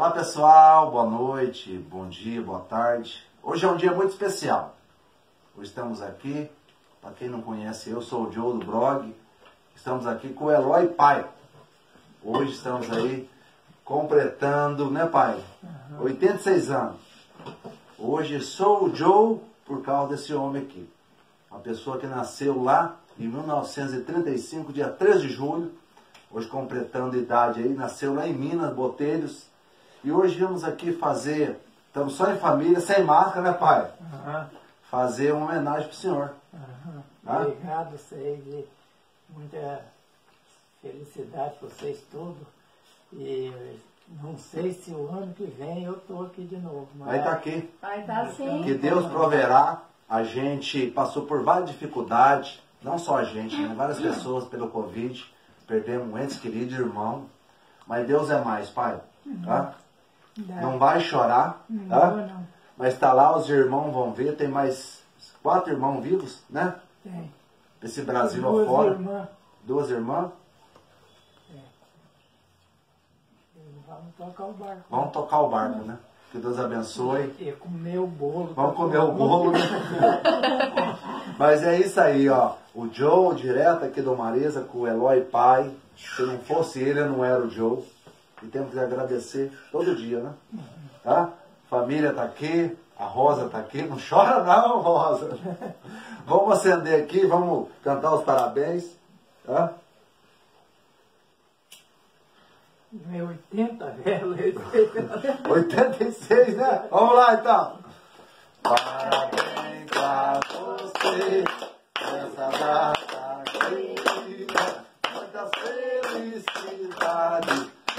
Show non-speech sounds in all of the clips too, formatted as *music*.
Olá pessoal, boa noite, bom dia, boa tarde. Hoje é um dia muito especial. Hoje estamos aqui, para quem não conhece, eu sou o Joe do blog. Estamos aqui com o Eloy Pai. Hoje estamos aí completando, né pai? 86 anos. Hoje sou o Joe por causa desse homem aqui. Uma pessoa que nasceu lá em 1935, dia 13 de julho. Hoje completando idade aí, nasceu lá em Minas, Botelhos. E hoje vamos aqui fazer, estamos só em família, sem máscara, né pai? Aham, Fazer uma homenagem pro senhor. aham. Ah? Obrigado, vocês. e Muita felicidade para vocês todos. E não sei se o ano que vem eu estou aqui de novo. Mas Aí tá aqui. Vai estar sim. Que Deus proverá. A gente passou por várias dificuldades, não só a gente, né? várias pessoas pelo Covid, perdemos entes queridos, irmão. Mas Deus é mais, pai. Tá? Não vai chorar, tá? Não, não. Mas tá lá, os irmãos vão ver, tem mais quatro irmãos vivos, né? Tem. Esse Brasil Duas afora. irmãs. Duas irmãs. Vamos tocar o barco. Vamos tocar o barco, né? Que Deus abençoe. E comer o bolo. Vamos comer o bolo, né? *laughs* Mas é isso aí, ó. O Joe, direto aqui do Marisa, com o Eloy pai. Se não fosse ele, eu não era o Joe. E temos que agradecer todo dia, né? Tá? Família tá aqui, a Rosa tá aqui. Não chora não, Rosa. *laughs* Vamos acender aqui, vamos cantar os parabéns. Tá? É 80 velas. 86, né? Vamos lá então. Parabéns pra você nessa data querida. Muita felicidade,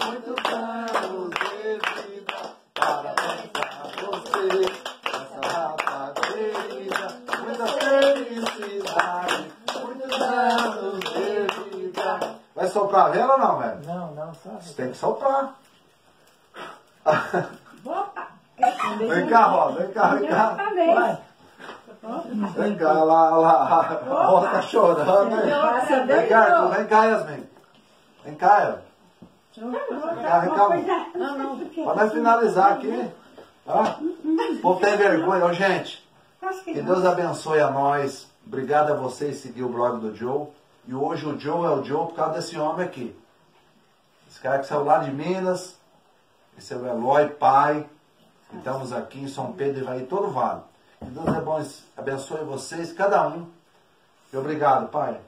muitos anos de vida. Parabéns pra você nessa data querida. Muita felicidade, muitos anos de vida. Vai soprar a vela ou não, velho? Não, não, só. Você tem que soprar. Opa! Vem cá, Rosa, vem cá, vem cá. Vem cá, lá, lá, a Rosa tá chorando. né? Nossa, Vem cá, vem cá, Yasmin. Vem cá, Yasmin. Vem cá, vem cá. Não, não. Pra nós finalizar aqui. Tá? O povo tem vergonha. Ô, gente, que Deus abençoe a nós. Obrigado a vocês que seguiu o blog do Joe. E hoje o Joe é o Joe por causa desse homem aqui. Esse cara que saiu lá de Minas. Esse é o Eloy, pai. E Estamos aqui em São Pedro e vai todo vale. Que Deus é bom, abençoe vocês, cada um. E obrigado, pai,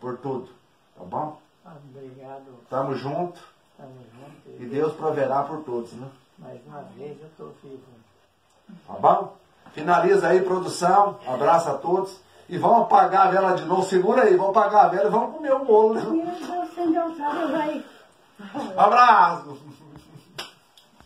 por tudo. Tá bom? Obrigado. Tamo junto. Estamos juntos. E Deus proverá por todos, né? Mais uma vez eu estou vivo. Tá bom? Finaliza aí, produção. Abraço a todos. E vamos apagar a vela de novo. Segura aí, vamos apagar a vela e vamos comer o bolo. Né? Meu Deus, o sábado aí. Abraço!